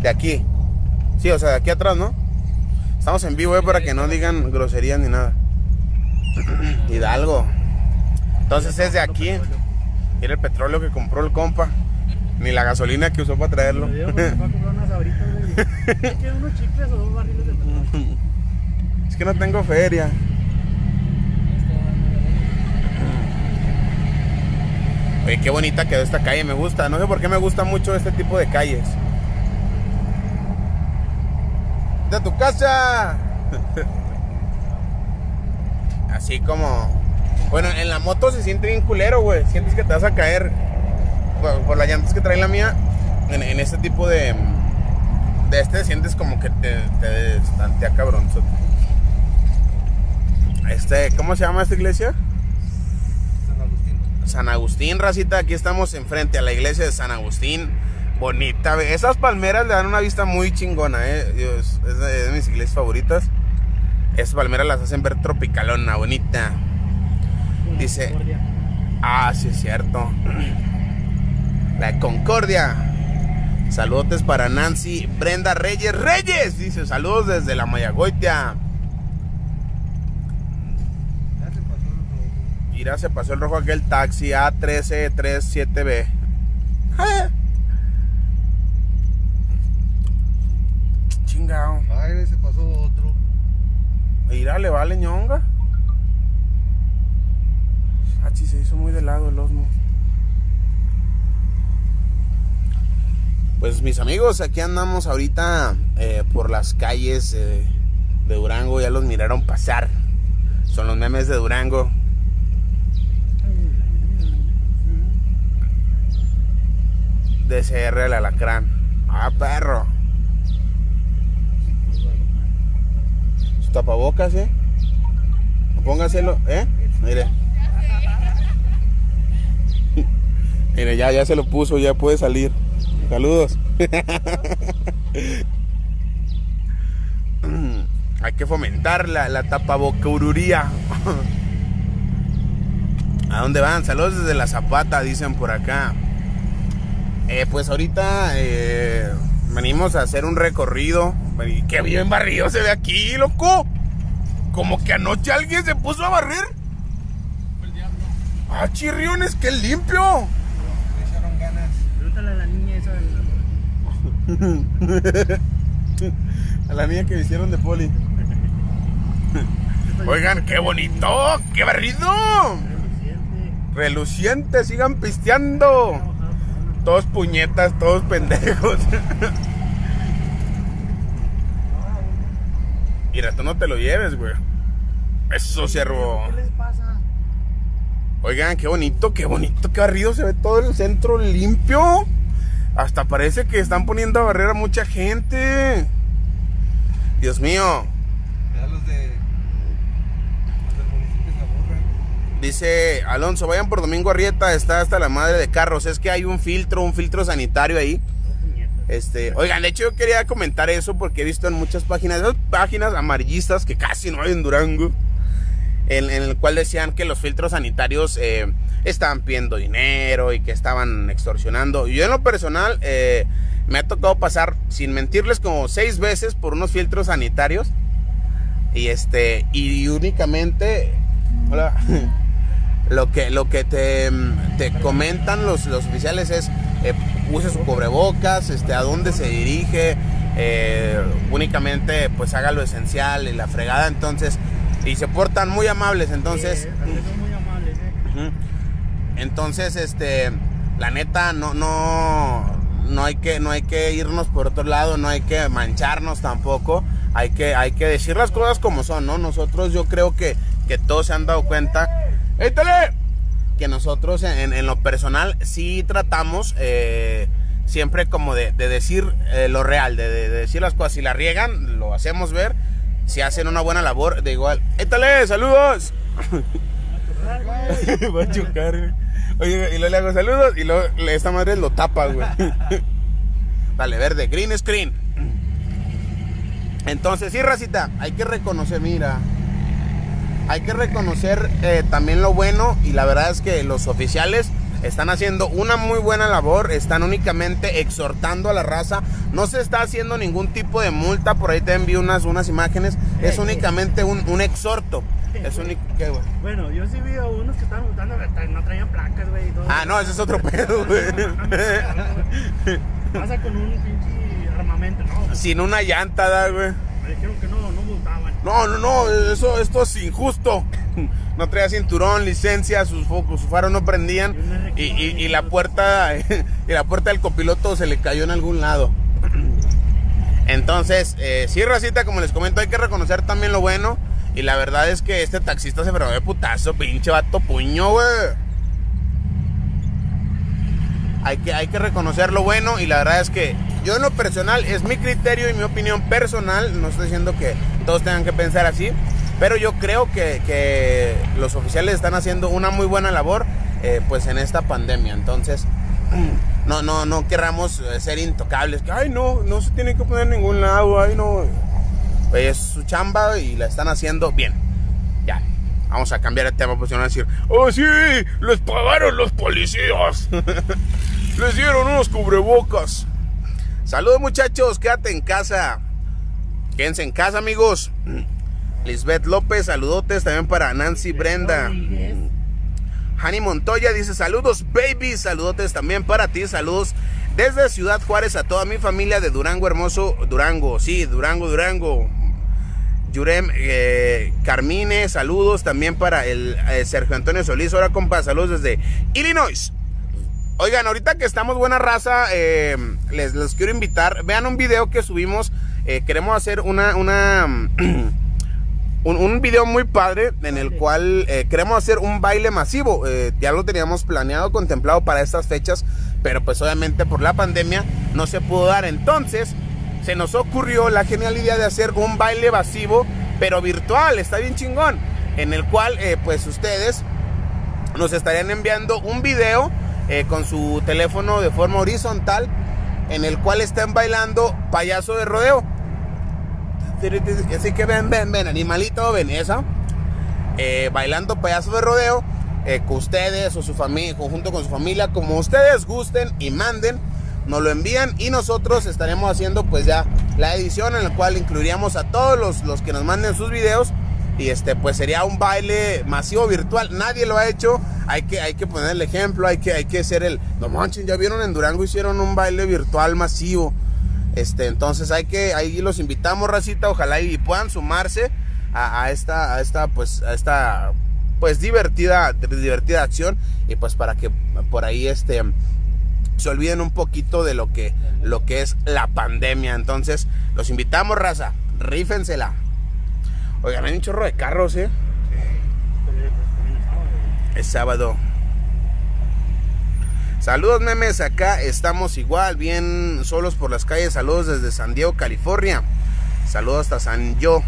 De aquí. Sí, o sea, de aquí atrás, ¿no? Estamos en vivo, eh, para que no digan groserías ni nada. Hidalgo. Entonces es de aquí. Mira el petróleo que compró el compa. Ni la gasolina que usó para traerlo. Es que no tengo feria. Oye, qué bonita quedó esta calle, me gusta. No sé por qué me gusta mucho este tipo de calles. ¡De tu casa! Así como... Bueno, en la moto se siente bien culero, güey. Sientes que te vas a caer por, las llantas que trae la mía. En, este tipo de... De este sientes como que te, te estantea cabronzo. Este, ¿cómo se llama esta iglesia? San Agustín, racita. Aquí estamos enfrente a la iglesia de San Agustín. Bonita. Esas palmeras le dan una vista muy chingona, eh. es, de, mis iglesias favoritas. Esas palmeras las hacen ver tropicalona, bonita. Dice. Ah, sí es cierto. La Concordia. Saludos para Nancy Brenda Reyes Reyes. Dice, saludos desde la Mayagoitia. Mira, se pasó el rojo aquel taxi A1337B. Chingao. Ay, se pasó otro. Mira, le vale ñonga. Ah, se hizo muy de lado el osmo. Pues mis amigos, aquí andamos ahorita eh, por las calles eh, de Durango. Ya los miraron pasar. Son los memes de Durango. DCR el alacrán. Ah, perro. Tapabocas, ¿eh? Póngaselo, ¿eh? Mire. Mire, ya, ya se lo puso, ya puede salir. Saludos. Hay que fomentar la, la tapabocururía. ¿A dónde van? Saludos desde la Zapata, dicen por acá. Eh, pues ahorita eh, venimos a hacer un recorrido. Qué bien barrido se ve aquí, loco. Como que anoche alguien se puso a barrer. Ah, chirriones, qué limpio. Le echaron ganas. Pregúntale a la niña esa a la niña que me hicieron de poli. Oigan, qué bonito, qué barrido. Reluciente. Reluciente, sigan pisteando. Todos puñetas, todos pendejos. Mira, tú no te lo lleves, güey. Eso, ciervo. ¿Qué les pasa? Oigan, qué bonito, qué bonito, qué barrido. Se ve todo el centro limpio. Hasta parece que están poniendo a barrera mucha gente. Dios mío. Dice Alonso, vayan por Domingo Arrieta, está hasta la madre de carros. Es que hay un filtro, un filtro sanitario ahí. Este, oigan, de hecho yo quería comentar eso porque he visto en muchas páginas, páginas amarillistas que casi no hay en Durango, en, el cual decían que los filtros sanitarios eh, estaban pidiendo dinero y que estaban extorsionando. Yo en lo personal eh, me ha tocado pasar, sin mentirles, como seis veces por unos filtros sanitarios. Y este, y únicamente, hola. lo que, lo que te, te comentan los, los, oficiales es eh, use su cubrebocas, este, a dónde se dirige, eh, únicamente pues haga lo esencial y la fregada, entonces, y se portan muy amables, entonces... muy amables, ¿eh? Entonces, este, la neta, no, no, no hay que, no hay que irnos por otro lado, no hay que mancharnos tampoco, hay que, hay que decir las cosas como son, ¿no? Nosotros yo creo que, que todos se han dado cuenta ¡Étale! Que nosotros en, lo personal sí tratamos eh, siempre como de, decir eh, lo real, de, decir las cosas. Si la riegan, lo hacemos ver. Si hacen una buena labor, de igual. ¡Étale! ¡Saludos! Va a chocar. Oye, y luego le hago saludos y luego esta madre lo tapa, güey. Dale, verde, green screen. Entonces, sí, racita, hay que reconocer, mira hay que reconocer eh, también lo bueno y la verdad es que los oficiales están haciendo una muy buena labor, están únicamente exhortando a la raza, no se está haciendo ningún tipo de multa, por ahí te envío unas, unas imágenes, es Eh, únicamente un, un exhorto. Es único, ¿qué, güey? Bueno, yo sí vi a unos que estaban multando, no traían placas, güey. Ah, no, ese es otro pedo, güey. Pasa con un pinche armamento, no. Sin una llanta, da, güey. Me dijeron que no, no. No, eso, esto es injusto. No traía cinturón, licencia, sus focos, sus faros no prendían y, la puerta y la puerta del copiloto se le cayó en algún lado. Entonces, eh, sí, racita, como les comento, hay que reconocer también lo bueno. Y la verdad es que este taxista se fregó de putazo, pinche vato puño, güey. Hay que, hay que reconocer lo bueno y la verdad es que yo en lo personal, es mi criterio y mi opinión personal, no estoy diciendo que todos tengan que pensar así, pero yo creo que, que los oficiales están haciendo una muy buena labor eh, pues en esta pandemia. Entonces, no, no, no querramos eh, ser intocables, que ay no, no se tiene que poner en ningún lado, ay no. Pues es su chamba y la están haciendo bien. Ya, vamos a cambiar de tema, no van a decir, oh sí, les pagaron los policías. les dieron unos cubrebocas. Saludos muchachos, quédate en casa. Quédense en casa, amigos. Lisbeth López, saludotes también para Nancy Brenda. Hani Montoya dice saludos, baby. Saludotes también para ti. Saludos desde Ciudad Juárez a toda mi familia de Durango, hermoso Durango. Sí, Durango, Durango. Yurem eh, Carmine, saludos también para el eh, Sergio Antonio Solís. Ahora, compa, saludos desde Illinois. Oigan, ahorita que estamos buena raza, eh, les, les quiero invitar. Vean un video que subimos. Eh, queremos hacer una, una un, un video muy padre en el cual eh, queremos hacer un baile masivo. Eh, ya lo teníamos planeado, contemplado para estas fechas, pero pues obviamente por la pandemia no se pudo dar. Entonces se nos ocurrió la genial idea de hacer un baile masivo, pero virtual. Está bien chingón. En el cual pues ustedes nos estarían enviando un video con su teléfono de forma horizontal en el cual están bailando payaso de rodeo. Así que ven, ven, ven, animalito, ven esa. Eh, bailando payaso de rodeo eh, con ustedes o su familia, conjunto con su familia, como ustedes gusten y manden, nos lo envían y nosotros estaremos haciendo pues ya la edición en la cual incluiríamos a todos los, los que nos manden sus videos y este pues sería un baile masivo virtual nadie lo ha hecho hay que hay que poner el ejemplo hay que hay que ser el no manchen ya vieron en Durango hicieron un baile virtual masivo este entonces hay que ahí los invitamos racita ojalá y puedan sumarse a, a esta a esta pues a esta pues divertida divertida acción y pues para que por ahí este se olviden un poquito de lo que lo que es la pandemia entonces los invitamos raza rífensela Oigan, hay un chorro de carros, ¿eh? Es sábado. Saludos, memes. Acá estamos igual, bien solos por las calles. Saludos desde San Diego, California. Saludos hasta San Yo.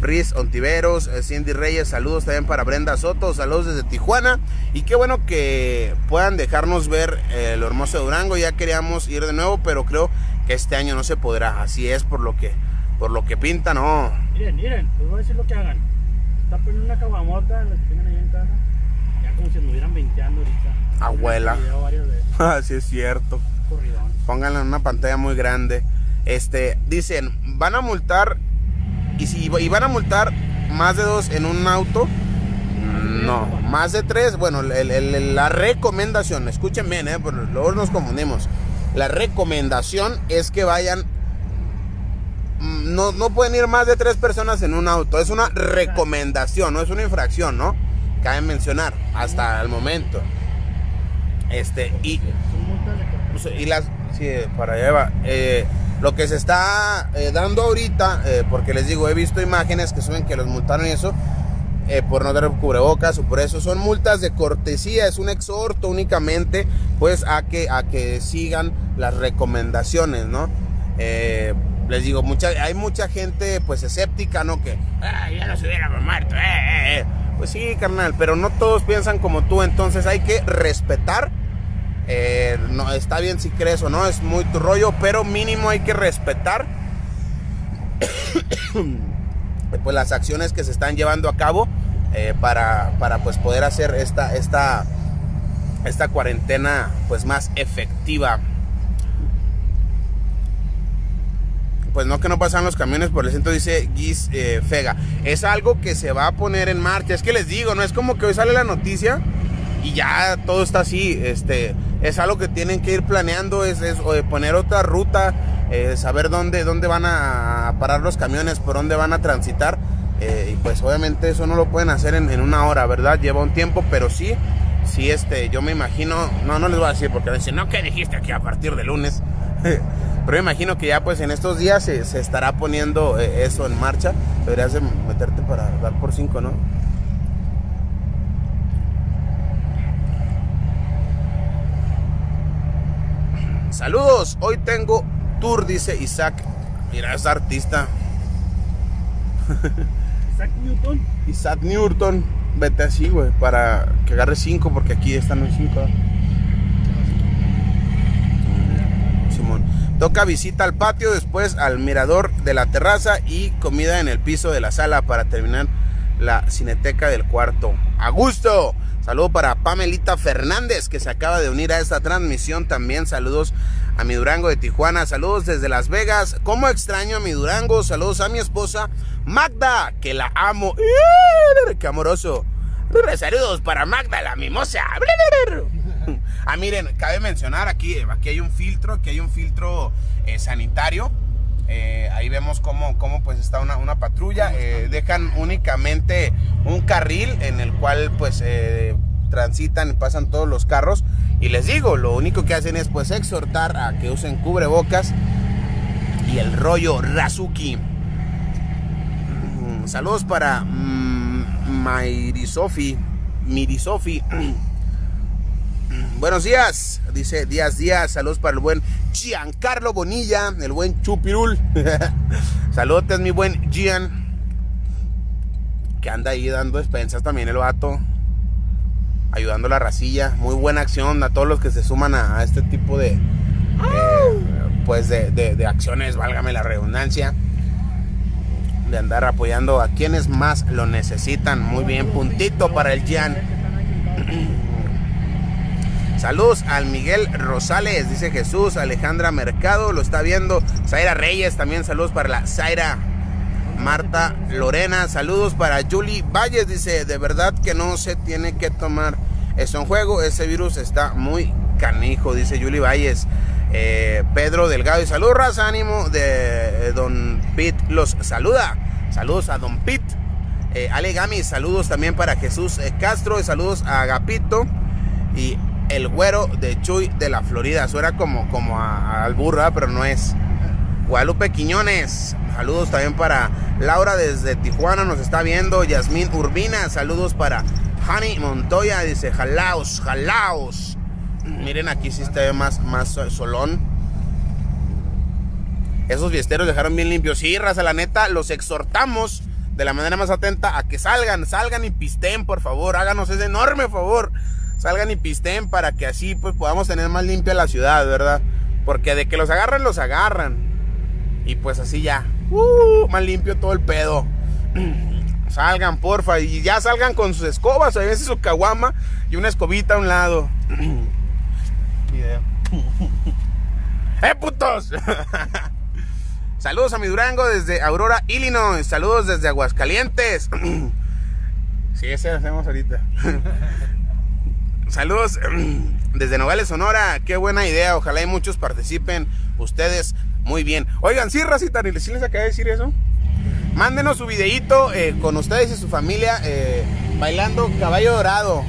Brice Ontiveros, eh, Cindy Reyes, saludos también para Brenda Soto, saludos desde Tijuana. Y qué bueno que puedan dejarnos ver eh, lo hermoso de Durango. Ya queríamos ir de nuevo, pero creo que este año no se podrá. Así es por lo que, por lo que pinta, no. Miren, miren, les voy a decir lo que hagan. Está poniendo una caguamota, los que tengan ahí en casa. Ya como si estuvieran veinteando ahorita. Abuela. Así es cierto. Pónganla en una pantalla muy grande. Este, dicen, van a multar. Y si y van a multar más de dos en un auto. No, más de tres. Bueno, el- el- la recomendación, escuchen bien, eh, porque luego nos confundimos. La recomendación es que vayan. mm, No, no pueden ir más de tres personas en un auto. Es una recomendación, no es una infracción, ¿no? Cabe mencionar hasta el momento. Este, y pues, y las sí, para allá. Eh, lo que se está eh, dando ahorita, eh, porque les digo, he visto imágenes que suben que los multaron y eso, por no tener cubrebocas o por eso, son multas de cortesía, es un exhorto únicamente, pues a que, a que sigan las recomendaciones, ¿no? Les digo, mucha, hay mucha gente pues escéptica, ¿no? Que "Ah, ya nos hubiéramos muerto, eh, eh, eh". Pues sí, carnal, pero no todos piensan como tú, entonces hay que respetar eh, no, está bien si crees o no, es muy tu rollo, pero mínimo hay que respetar pues las acciones que se están llevando a cabo eh, para, para pues poder hacer esta, esta, esta cuarentena pues más efectiva. Pues no que no pasan los camiones por el centro, dice Guis eh, Fega. Es algo que se va a poner en marcha. Es que les digo, no es como que hoy sale la noticia y ya todo está así. Este, es algo que tienen que ir planeando, es, es poner otra ruta, eh, saber dónde, dónde van a parar los camiones, por dónde van a transitar. Eh, y pues obviamente eso no lo pueden hacer en, en, una hora, ¿verdad? Lleva un tiempo, pero sí, sí, este, yo me imagino, no, no les voy a decir porque dicen, no, ¿qué dijiste aquí a partir de lunes? pero me imagino que ya pues en estos días se, se estará poniendo eh, eso en marcha. Deberías de meterte para dar por cinco, ¿no? Saludos, hoy tengo tour, dice Isaac. Mira, es artista. Isaac Newton. Isaac Newton. Vete así, güey, para que agarre 5, porque aquí están los 5. Simón. Toca visita al patio, después al mirador de la terraza y comida en el piso de la sala para terminar la cineteca del cuarto. ¡A gusto! Saludo para Pamelita Fernández que se acaba de unir a esta transmisión. También saludos a mi Durango de Tijuana. Saludos desde Las Vegas. ¿Cómo extraño a mi Durango? Saludos a mi esposa Magda, que la amo. ¡Qué amoroso! Saludos para Magda, la mimosa. Ah, miren, cabe mencionar aquí, aquí hay un filtro, aquí hay un filtro eh, sanitario. Eh, ahí vemos cómo, cómo, pues está una, una patrulla. Eh, dejan únicamente un carril en el cual pues eh, transitan y pasan todos los carros. Y les digo, lo único que hacen es pues exhortar a que usen cubrebocas y el rollo Razuki. Mm, saludos para mm, Mairisofi. Mirisofi. Buenos días, dice Díaz Díaz. Saludos para el buen Giancarlo Bonilla, el buen Chupirul. Saludos, mi buen Gian. Que anda ahí dando despensas también el vato. Ayudando a la racilla. Muy buena acción a todos los que se suman a, este tipo de. Pues de acciones, válgame la redundancia. De andar apoyando a quienes más lo necesitan. Muy bien, puntito para el Gian. Saludos al Miguel Rosales, dice Jesús. Alejandra Mercado lo está viendo. Zaira Reyes, también saludos para la Zaira. Marta Lorena, saludos para Julie Valles, dice, de verdad que no se tiene que tomar eso en juego, ese virus está muy canijo, dice Julie Valles. Eh, Pedro Delgado, y saludos, raza, ánimo de eh, Don Pit, los saluda. Saludos a Don Pit. Eh, Ale Gami, saludos también para Jesús Castro, y saludos a Agapito. Y el güero de Chuy de la Florida. Suena como, como a, al burro, pero no es. Guadalupe Quiñones. Saludos también para Laura desde Tijuana, nos está viendo. Yasmín Urbina, saludos para Hani Montoya, dice jalaos, jalaos. Miren aquí sí está más, más solón. Esos fiesteros dejaron bien limpios. Sí, raza, la neta, los exhortamos de la manera más atenta a que salgan, salgan y pisten, por favor. Háganos ese enorme favor salgan y pisten para que así pues podamos tener más limpia la ciudad, ¿verdad? Porque de que los agarran, los agarran. Y pues así ya, uh, más limpio todo el pedo. Salgan, porfa, y ya salgan con sus escobas, a veces su caguama y una escobita a un lado. Video. ¡Eh, putos! Saludos a mi Durango desde Aurora, Illinois. Saludos desde Aguascalientes. Sí, ese hacemos ahorita. Saludos desde Nogales, Sonora. Qué buena idea. Ojalá y muchos participen. Ustedes muy bien. Oigan, sí, Racita, ¿sí les acabé de decir eso? Mándenos su videito eh, con ustedes y su familia eh, bailando caballo dorado.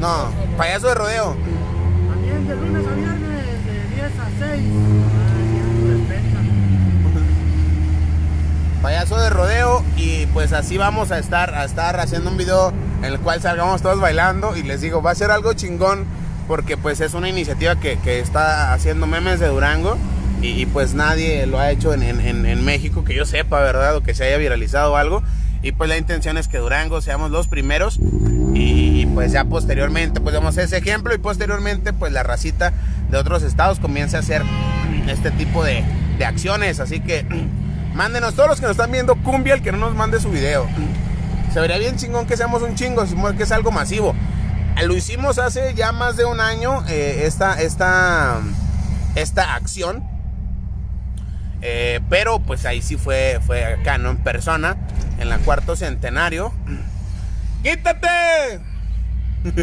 No, payaso de rodeo. También de lunes a viernes, de 10 a 6. Payaso de rodeo y pues así vamos a estar, a estar haciendo un video en el cual salgamos todos bailando y les digo, va a ser algo chingón porque pues es una iniciativa que, que está haciendo memes de Durango y, pues nadie lo ha hecho en, en, en, México que yo sepa, ¿verdad? O que se haya viralizado algo y pues la intención es que Durango seamos los primeros y, pues ya posteriormente pues damos ese ejemplo y posteriormente pues la racita de otros estados comience a hacer este tipo de, de acciones, así que mándenos todos los que nos están viendo cumbia el que no nos mande su video. Se vería bien chingón que seamos un chingo, que es algo masivo. lo hicimos hace ya más de un año, eh, esta, esta, esta acción. Eh, pero pues ahí sí fue, fue acá, ¿no? En persona, en la cuarto centenario. ¡Quítate!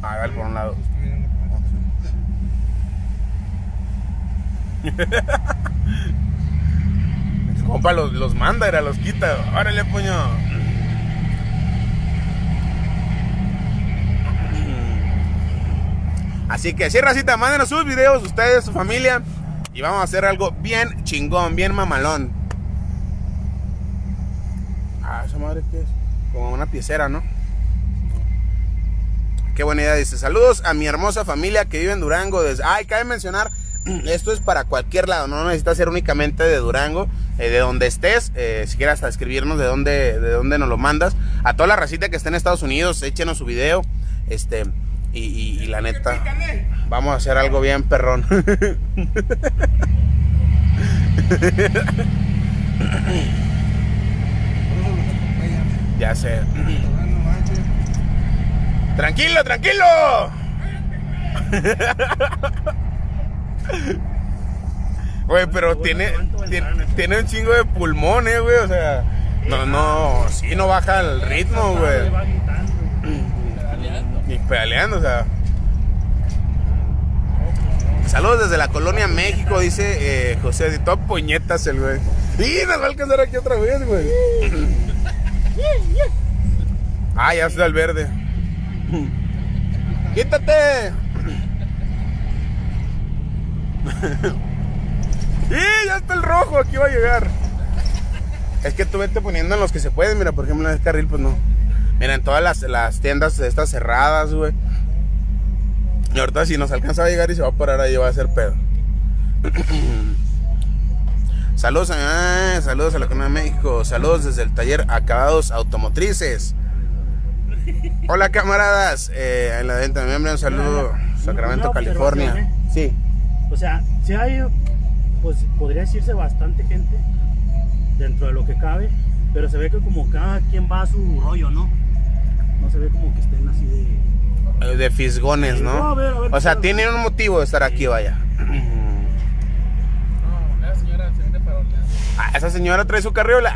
Vale, por un lado. Compa los, los manda, era los quita. Órale, puño. Así que sí, racita, mándenos sus videos, ustedes, su familia. Y vamos a hacer algo bien chingón, bien mamalón. Ah, esa madre que es. Como una piecera, ¿no? Qué buena idea. Dice, saludos a mi hermosa familia que vive en Durango. Desde... Ay, cabe mencionar, esto es para cualquier lado, no necesita ser únicamente de Durango, eh, de donde estés, eh, si quieres hasta escribirnos de dónde, de dónde nos lo mandas. A toda la racita que esté en Estados Unidos, échenos su video. Este, y, y- y la neta, vamos a hacer algo bien perrón. ya sé. Tranquilo, tranquilo. Güey, pero tiene, tiene, un chingo de pulmones, güey. O sea, no, no, sí, no baja el ritmo, güey. Y pedaleando, o sea. Saludos desde la colonia México, dice eh, José. De top puñetas el güey. Y nos va a alcanzar aquí otra vez, güey. Ah, ya está el verde. ¡Quítate! ¡Y ya está el rojo! Aquí va a llegar. Es que tú vete poniendo en los que se pueden. Mira, por ejemplo, en el carril, pues no. Mira, en todas las, las tiendas estas cerradas, güey. Y ahorita si nos alcanza a llegar y se va a parar ahí, va a ser pedo. saludos, a, ah, saludos a la Colonia de México. Saludos desde el taller Acabados Automotrices. Hola, camaradas. Eh, en la venta de miembro, un saludo. Sacramento, California. observación, Sí. O sea, si hay, pues podría decirse bastante gente dentro de lo que cabe, pero se ve que como cada quien va a su rollo, ¿no? No se ve como que estén así de... Eh, De fisgones, No, ¿no? a ver, a ver, O sea, tienen un motivo de estar aquí, vaya. No, la señora se viene para Orleans. Ah, esa señora trae su carriola.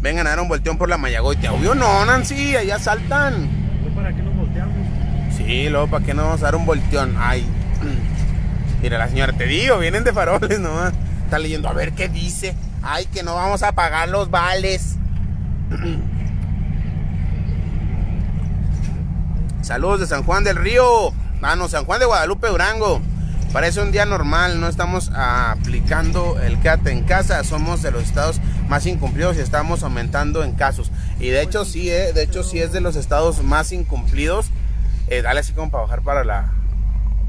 Vengan a dar un volteón por la Mayagoitia. Obvio no, Nancy, allá saltan. ¿Pues ¿Para qué nos volteamos? Sí, luego, ¿para qué no vamos a dar un volteón? Ay. Mira, la señora, te digo, vienen de faroles nomás. Está leyendo, a ver qué dice. Ay, que no vamos a pagar los vales. Saludos de San Juan del Río. Ah, no, San Juan de Guadalupe, Durango. Parece un día normal, no estamos aplicando el quédate en casa, somos de los estados más incumplidos y estamos aumentando en casos. Y de hecho sí, eh, de hecho sí es de los estados más incumplidos. Eh, dale así como para bajar para la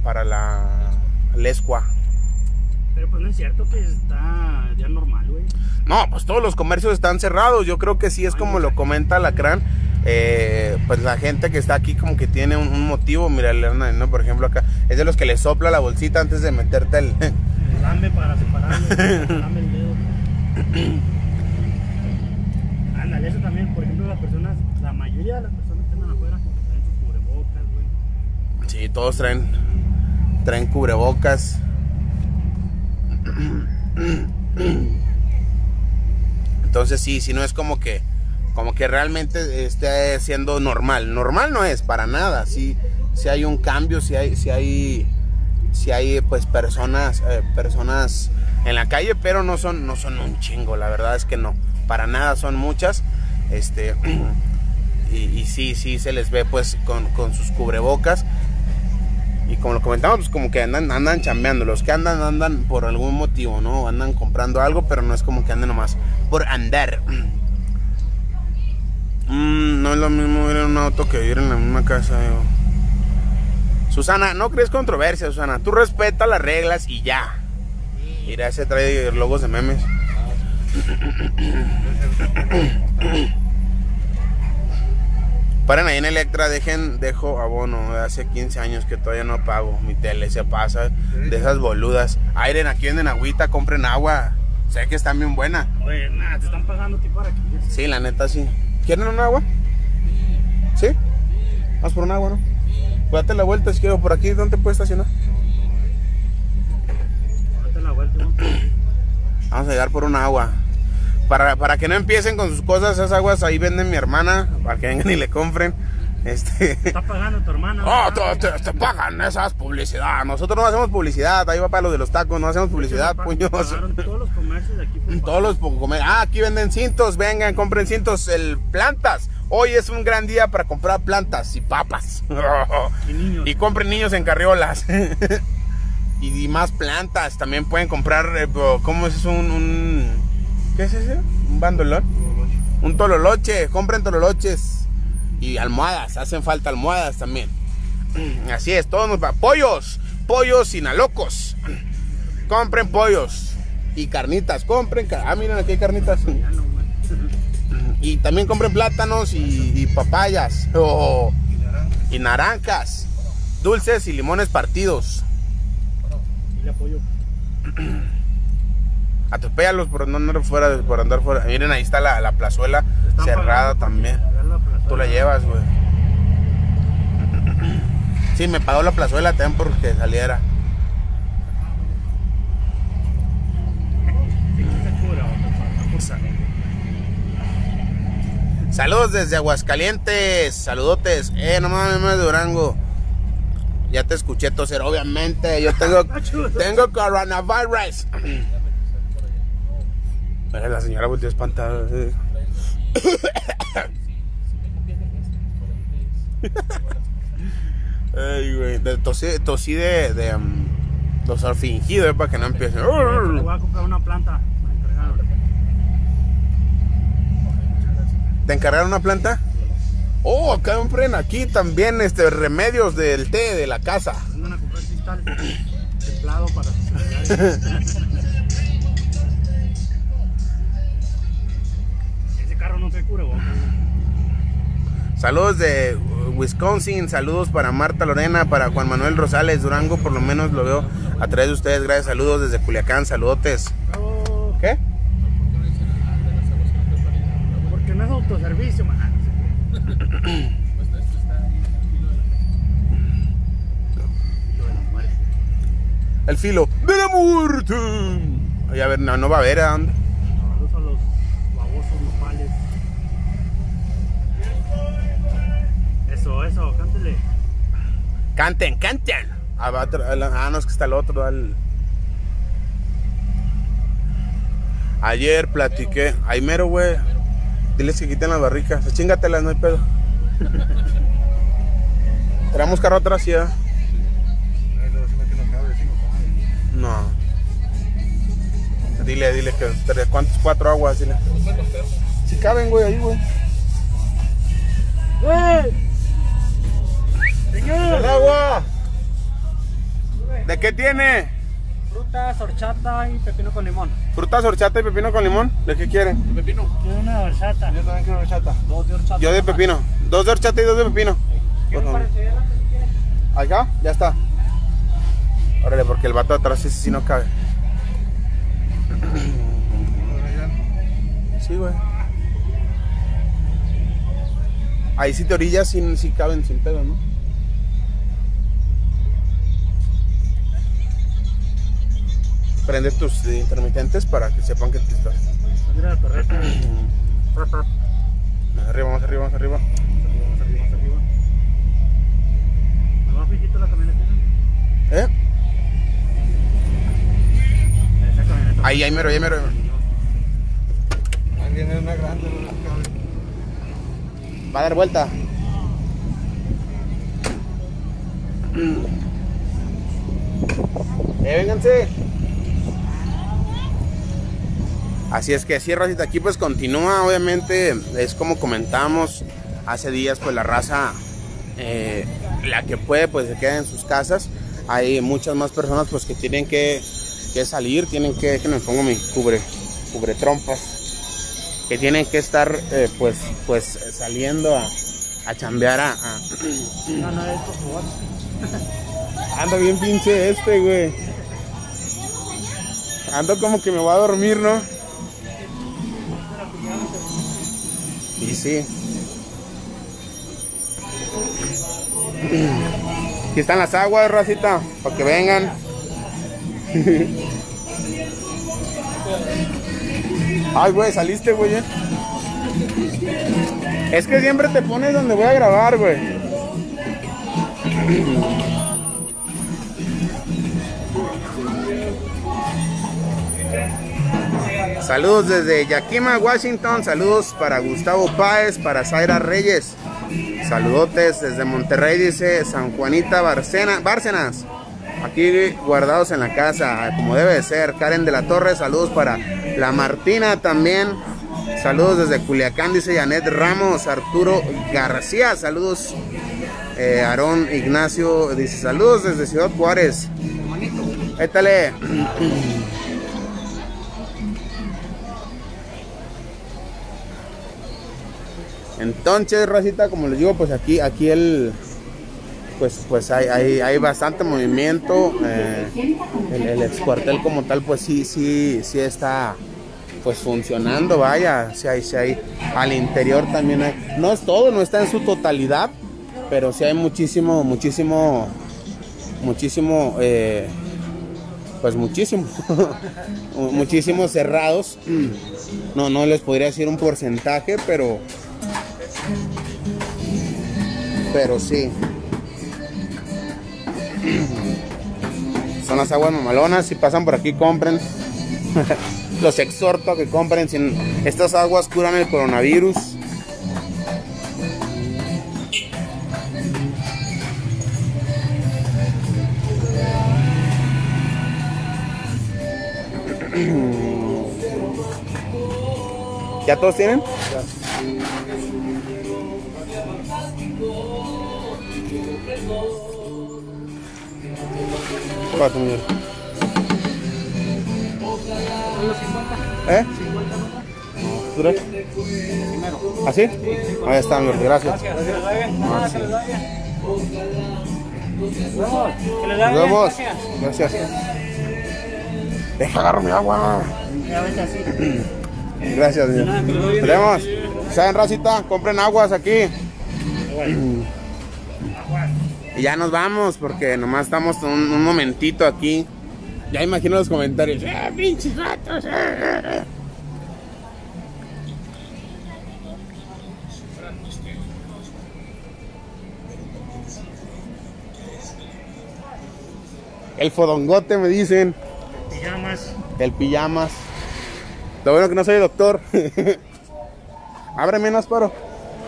para la lescua. Pero pues no es cierto que está ya normal, güey. No, pues todos los comercios están cerrados. Yo creo que sí es como lo comenta Lacrán. Eh, pues la gente que está aquí como que tiene un, un motivo. Mira, ¿no? por ejemplo acá es de los que le sopla la bolsita antes de meterte el... Dame para separarme, dame el dedo. Ándale, eso también, por ejemplo, las personas, la mayoría de las personas que andan afuera traen sus cubrebocas, Sí, todos traen traen cubrebocas. Entonces sí, sí no es como que como que realmente esté siendo normal. Normal no es para nada. Sí hay un cambio, sí hay sí hay sí hay pues personas eh, personas en la calle, pero no son no son un chingo, la verdad es que no. Para nada son muchas. Este y, y sí, sí se les ve pues con, con sus cubrebocas. Y como lo comentamos, pues como que andan, andan chambeando. Los que andan, andan por algún motivo, ¿no? Andan comprando algo, pero no es como que anden nomás por andar. Mm, no es lo mismo ir en un auto que vivir en la misma casa, digo. Susana, no crees controversia, Susana. Tú respeta las reglas y ya. Mira, ese trae logos de memes. Paren ahí en Electra, dejen, dejo abono. Hace 15 años que todavía no pago. Mi tele se pasa de esas boludas. Airen, aquí venden agüita, compren agua. Sé que están bien buenas. Oye, nada, te están pagando a ti para que Sí, la neta sí. ¿Quieren un agua? ¿Sí? Vamos por un agua, ¿no? Pues date la vuelta si quiero por aquí. ¿Dónde puedes estacionar? Date la vuelta, ¿no? Vamos a llegar por un agua. Para, para que no empiecen con sus cosas, esas aguas ahí venden mi hermana. Para que vengan y le compren. Este. Te está pagando tu hermana. Oh, te, te- te pagan esas publicidad. Nosotros no hacemos publicidad. Ahí va para lo de los tacos. No hacemos publicidad, puños. Todos los comercios de aquí. por Todos los poco comer. Ah, aquí venden cintos. Vengan, compren cintos. El plantas. Hoy es un gran día para comprar plantas y papas. Y niños. Y compren niños en carriolas. y, y más plantas. También pueden comprar. eh, ¿Cómo es? Un, un- ¿Qué es ese? ¿Un bandolón? Un tololoche. Compren tololoches. Y almohadas. Hacen falta almohadas también. Así es. Todos nos va. Pollos. Pollos sinalocos. Compren pollos. Y carnitas. Compren. ca- Ah, miren aquí hay carnitas. Y también compren plátanos y, y papayas. y naranjas. Dulces y limones partidos. Dile apoyo. Atropéllalos por no andar fuera, de- por andar fuera. Miren, ahí está la, la plazuela están cerrada también. la. Tú la llevas, güey. Sí, me pagó la plazuela también porque saliera. Saludos desde Aguascalientes. Saludotes. Eh, no mames, de Durango. Ya te escuché toser, obviamente. Yo tengo, tengo coronavirus. Mira, la señora volvió espantada. eh. Ay, güey. de- Tosí, tosí de, de um, los fingidos para que no empiece. Le voy a comprar una planta. Me encargaron. ¿Te encargaron una planta? Oh, acá compren aquí también este remedios del té de la casa. Vengan a comprar cristal templado para carro no te cura, boca. Saludos de Wisconsin, saludos para Marta Lorena, para Juan Manuel Rosales, Durango, por lo menos lo veo a través de ustedes. Gracias, saludos desde Culiacán, saludotes. Bravo. ¿Qué? Porque no es autoservicio, man. El filo de la muerte. Oye, a ver, no, no va a haber, ¿a dónde? Saludos a los babosos nopales. Eso, cántele. Canten, canten. Ah, ah, no, es que está el otro. el- Ayer platiqué. Ay, mero, güey. Diles que quiten las barricas. Chingatelas, no hay pedo. Traemos carro atrás, ah? No. Dile, dile que tres, ¿cuántos? Cuatro aguas, dile. Si caben, güey, ahí, güey. ¡El agua! ¿De qué tiene? Frutas, horchata y pepino con limón. Frutas, horchata y pepino con limón. ¿De qué quieren? Pepino. Quiero una horchata. Yo también quiero horchata. Dos de horchata. Yo de pepino. Dos de horchata y dos de pepino. ¿Quiero Por favor. parecer la que quieres? ¿Acá? Ya está. Órale, porque el vato de atrás ese sí no cabe. Sí, güey. Ahí sí te orillas sí, sí caben sin pedo, ¿no? Prende tus intermitentes para que sepan que te estás. Mira torreta. Más arriba, más arriba, más arriba. Vamos arriba, vamos arriba. ¿Me va fijito la camioneta? ¿Eh? Esa camioneta. Ahí, ahí mero, ahí mero. ahí mero. Alguien es una grande, no cabe. Va a dar vuelta. Eh, vénganse. Así es que así Rosita, aquí pues continúa, obviamente, es como comentamos hace días, pues la raza, eh, la que puede, pues se queda en sus casas. Hay muchas más personas pues que tienen que, que salir, tienen que, que me pongo mi cubre, cubre trompas, que tienen que estar eh, pues, pues saliendo a, a chambear a, a- No, no, es por favor. Anda bien pinche este, güey. Ando como que me voy a dormir, ¿no? Y sí. Aquí están las aguas, racita, para que vengan. Ay, güey, saliste, güey. eh. Es que siempre te pones donde voy a grabar, güey. Saludos desde Yakima, Washington. Saludos para Gustavo Páez, para Zaira Reyes. Saludotes desde Monterrey, dice San Juanita Barcena, Bárcenas. Aquí guardados en la casa, como debe de ser. Karen de la Torre, saludos para la Martina también. Saludos desde Culiacán, dice Janet Ramos. Arturo García, saludos. Eh, Aarón Ignacio dice saludos desde Ciudad Juárez. Étale. Entonces, Racita, como les digo, pues aquí, aquí el, pues, pues hay, hay, hay bastante movimiento. eh, el, ex cuartel como tal, pues sí, sí, sí está, pues funcionando, vaya. Sí hay, sí hay. Al interior también hay. No es todo, no está en su totalidad, pero sí hay muchísimo, muchísimo, muchísimo, eh, pues muchísimo, muchísimos cerrados. No, no les podría decir un porcentaje, pero pero sí. Son las aguas mamalonas. Si pasan por aquí, compren. Los exhorto a que compren. Estas aguas curan el coronavirus. ¿Ya todos tienen? Cuatro millones. ¿Eh? ¿Tú crees? ¿Así? Ahí está, mi orden, gracias. Ah, sí. Nos vemos. Gracias. Deja agarro mi agua. Gracias, señor. Nos vemos. ¿Saben, racita? Compren aguas aquí. Y ya nos vamos porque nomás estamos un, un momentito aquí. Ya imagino los comentarios. ¡Eh, pinches ratos! eh". El fodongote me dicen. Pijamas. El pijamas. Lo bueno que no soy doctor. Abre menos paro.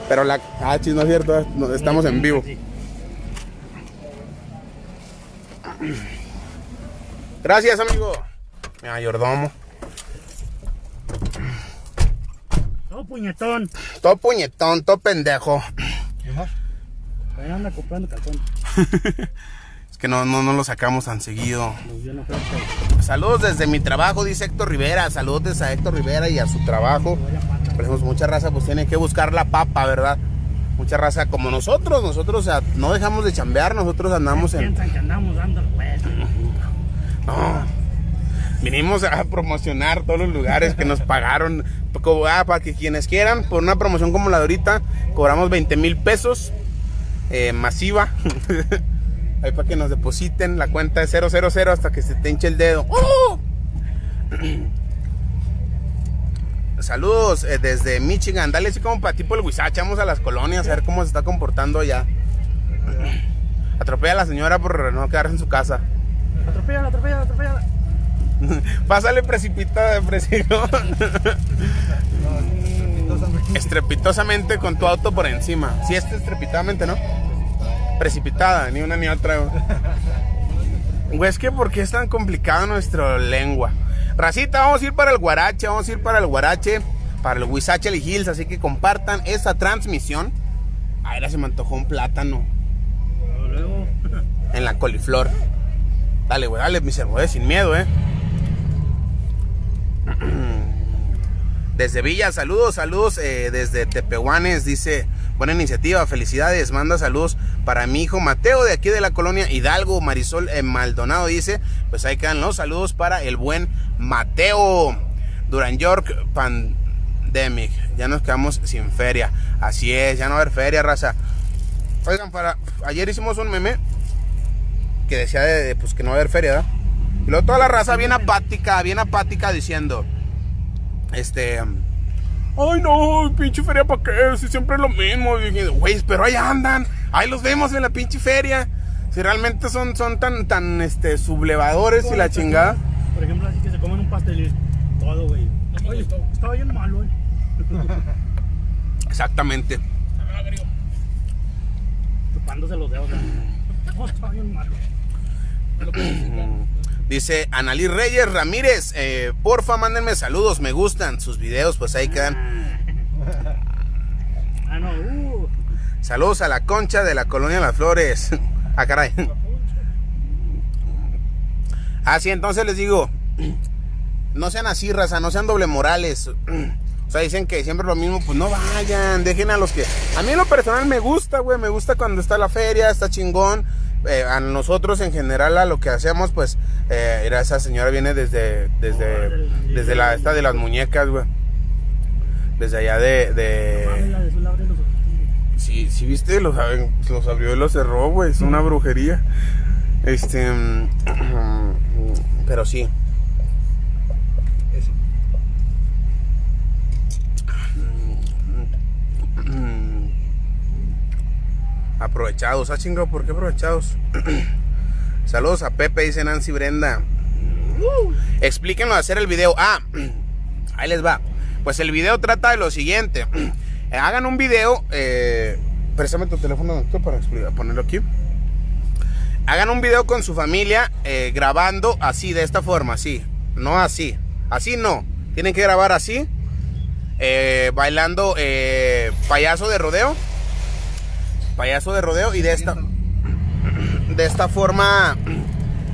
Pero la. Ah, chis, no es cierto. estamos en vivo. Gracias, amigo. Mi mayordomo. No, puñetón. Todo puñetón, todo pendejo. Ahí anda comprando calzón. Es que no, no, no lo sacamos tan seguido. Oferta. Saludos desde mi trabajo, dice Héctor Rivera. Saludos desde a Héctor Rivera y a su trabajo. Por ejemplo, mucha raza pues tiene que buscar la papa, ¿verdad? Mucha raza como nosotros. Nosotros o sea, no dejamos de chambear, nosotros andamos en... Piensan que andamos dando vueltas. No. Vinimos a promocionar todos los lugares que nos pagaron. Ah, para que quienes quieran, por una promoción como la de ahorita, cobramos 20 mil pesos. eh, masiva. Ahí para que nos depositen. La cuenta es 000 hasta que se te hinche el dedo. ¡Oh! Saludos eh, desde Michigan. Dale así como para tipo el Huizache. Vamos a las colonias a ver cómo se está comportando allá. Atropella a la señora por no quedarse en su casa. Atropellala, atropellala, atropellala. Pásale precipitada, preciso. Estrepitosamente con tu auto por encima. Si este estrepitadamente, ¿no? Precipitada, ni una ni otra. Güey, es que ¿por qué es tan complicado nuestra lengua? Racita, vamos a ir para el Guarache, vamos a ir para el Guarache, para el Huizache Hills, así que compartan esta transmisión. Ahora se me antojó un plátano en la coliflor. Dale, güey, dale, mi cervo, eh, sin miedo, eh. Desde Villa, saludos, saludos eh, desde Tepehuanes, dice, buena iniciativa, felicidades, manda saludos para mi hijo Mateo de aquí de la colonia Hidalgo, Marisol eh, Maldonado dice, pues ahí quedan los saludos para el buen Mateo. Duran York Pandemic, ya nos quedamos sin feria, así es, ya no va a haber feria, raza. Oigan, para, ayer hicimos un meme que decía de, pues que no va a haber feria, ¿verdad? Y luego toda la raza bien apática, bien apática diciendo, este, ay no, pinche feria para qué, si siempre es lo mismo. Y güey, pero ahí andan, ahí los vemos en la pinche feria. Si realmente son, son tan, tan, este, sublevadores y la chingada. Por ejemplo, así que se comen un pastel y todo, güey. Oye, estaba bien malo, güey. Exactamente. Chupándose los dedos, güey. No, estaba bien malo. Dice Analí Reyes Ramírez, eh, porfa, mándenme saludos, me gustan sus videos, pues ahí quedan. Ah, no, uh. Saludos a la concha de la colonia Las Flores. ah, caray. Ah, sí, entonces les digo, no sean así, raza, no sean doble morales. O sea, dicen que siempre lo mismo, pues no vayan, dejen a los que... A mí en lo personal me gusta, güey, me gusta cuando está la feria, está chingón. Eh, a nosotros en general a lo que hacemos, pues, eh, era esa señora viene desde, desde, desde la esta de las muñecas, güey. Desde allá de, Mames, de... la de su abre los ojitos. Sí, sí, viste, los abrió y los cerró, güey, es una brujería. Este, mm, pero sí. Mm. Aprovechados, ah chingado, ¿por qué aprovechados? Saludos a Pepe, dice Nancy Brenda. Explíquenlo de hacer el video. Ah, ahí les va. Pues el video trata de lo siguiente. Hagan un video. Eh, préstame tu teléfono doctor, para explicar- ponerlo aquí. Hagan un video con su familia eh, grabando así, de esta forma, así. No así. Así no. Tienen que grabar así. eh, bailando eh, payaso de rodeo. Payaso de rodeo. Y de esta, de esta forma,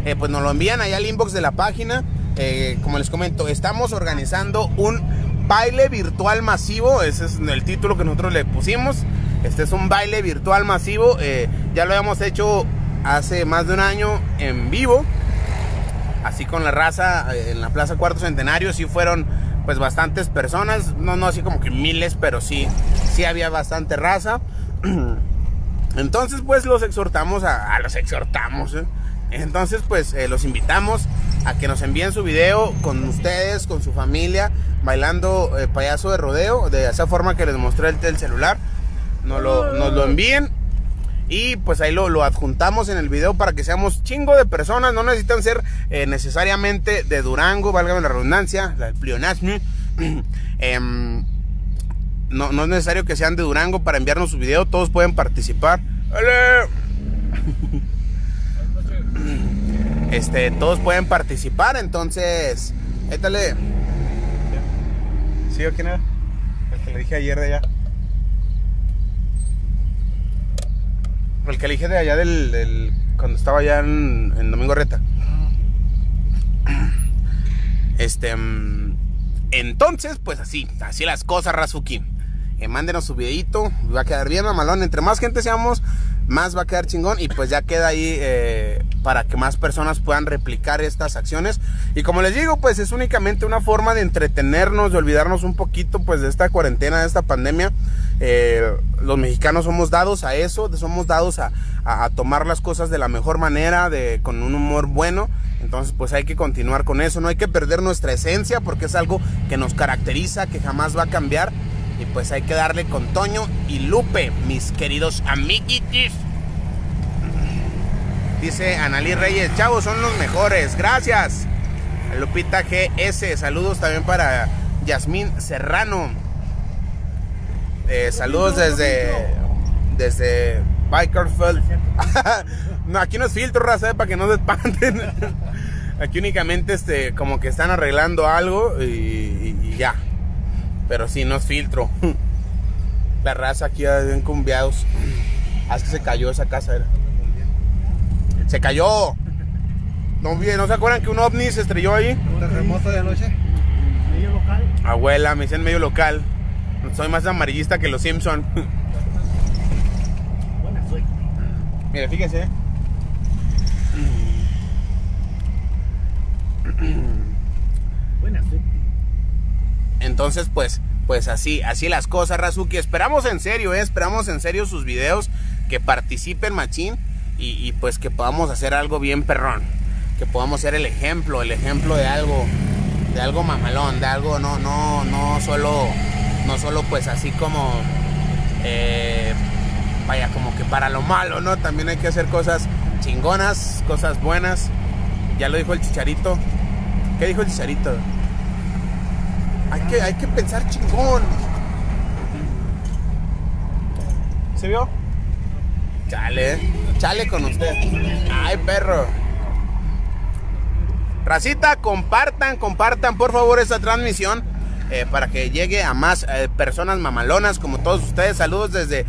eh, pues nos lo envían allá al inbox de la página. Eh, como les comento, estamos organizando un baile virtual masivo. Ese es el título que nosotros le pusimos. Este es un baile virtual masivo. eh, ya lo habíamos hecho hace más de un año en vivo. Así con la raza en la Plaza Cuarto Centenario. Sí fueron pues bastantes personas. No, no así como que miles, pero sí, sí había bastante raza. Entonces, pues los exhortamos a, a los exhortamos. ¿eh? Entonces, pues eh, los invitamos a que nos envíen su video con ustedes, con su familia, bailando eh, payaso de rodeo, de esa forma que les mostré el, el celular. Nos lo, nos lo envíen y pues ahí lo, lo adjuntamos en el video para que seamos chingo de personas. No necesitan ser necesariamente de Durango, válgame la redundancia, el pleonasmo. No, no es necesario que sean de Durango para enviarnos su video, todos pueden participar. ¡Ale! Este, todos pueden participar, entonces, étale. ¿Sí o quién era? El que le dije ayer de allá. El que le dije de allá del, del- cuando estaba allá en, en Domingo Reta. Este, mm, entonces, pues así, así las cosas, Razuki. Eh, mándenos su videito, va a quedar bien mamalón. Entre más gente seamos, más va a quedar chingón. Y pues ya queda ahí eh, para que más personas puedan replicar estas acciones. Y como les digo, pues es únicamente una forma de entretenernos, de olvidarnos un poquito pues de esta cuarentena, de esta pandemia. Eh, los mexicanos somos dados a eso, somos dados a, a- a tomar las cosas de la mejor manera, de, con un humor bueno. Entonces pues hay que continuar con eso, no hay que perder nuestra esencia porque es algo que nos caracteriza, que jamás va a cambiar. Y pues hay que darle con Toño y Lupe, mis queridos amiguitis. Dice Analí Reyes, chavos, son los mejores, gracias. Lupita GS, saludos también para Yasmín Serrano. Eh, saludos desde desde Bikerfield. no, aquí no es filtro, raza, eh, para que no se espanten. aquí únicamente este, como que están arreglando algo y, y- y ya. Pero sí, no es filtro. La raza aquí bien cumbiados. Ah, es que se cayó esa casa, era. Se cayó. No, ¿no se acuerdan que un ovni se estrelló ahí? ¿Un terremoto de anoche? Ahí medio local. Abuela, me dicen medio local. Soy más amarillista que los Simpson. Buena suerte. Mira, fíjese. Buena suerte. Entonces, pues, pues así, así las cosas, Razuki. Esperamos en serio, ¿eh? esperamos en serio sus videos, que participen machín y, y, pues que podamos hacer algo bien perrón. Que podamos ser el ejemplo, el ejemplo de algo, de algo mamalón, de algo no, no, no solo, no solo pues así como, eh, vaya, como que para lo malo, ¿no? También hay que hacer cosas chingonas, cosas buenas. Ya lo dijo el chicharito. ¿Qué dijo el chicharito? Hay que, hay que pensar chingón. ¿Se vio? Chale, chale con usted. Ay, perro. Racita, compartan, compartan por favor esta transmisión eh, para que llegue a más eh, personas mamalonas como todos ustedes. Saludos desde